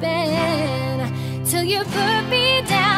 been. Till you put me down.